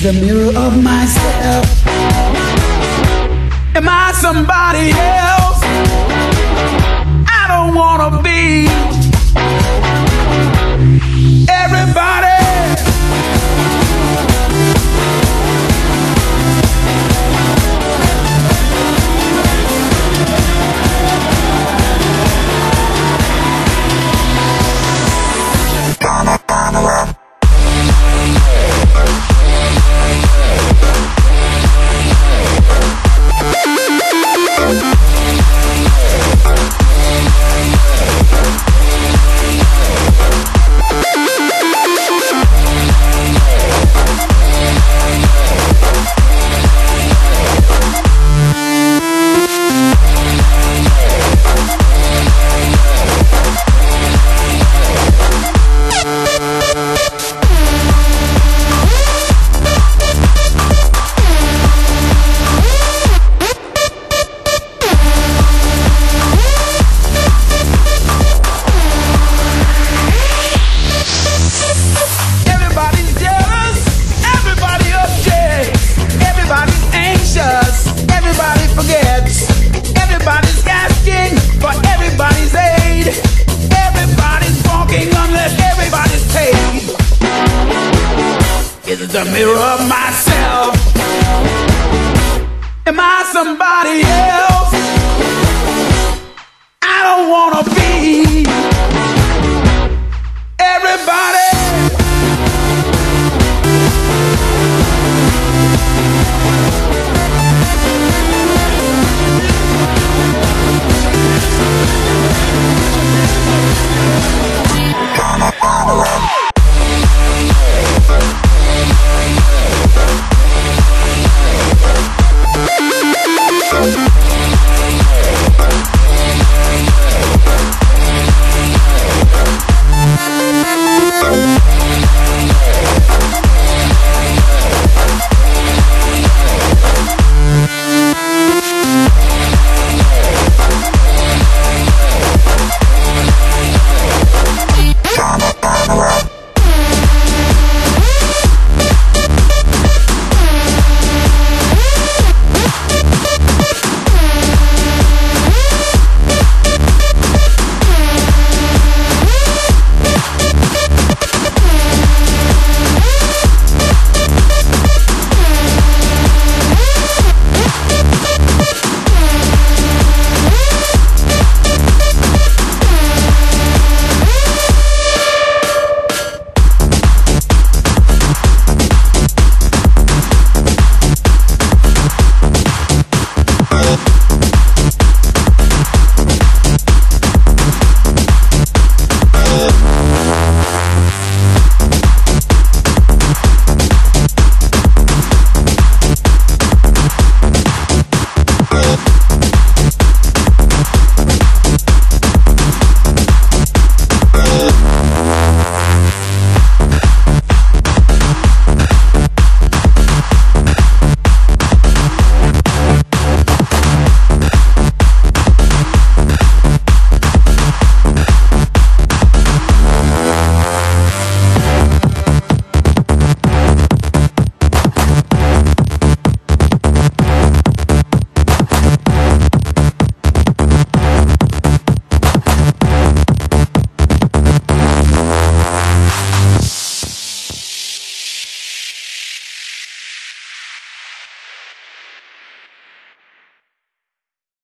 is the mirror of myself. Am I somebody else? I don't wanna be. The mirror of myself? Am I somebody else? I don't wanna be everybody. Thank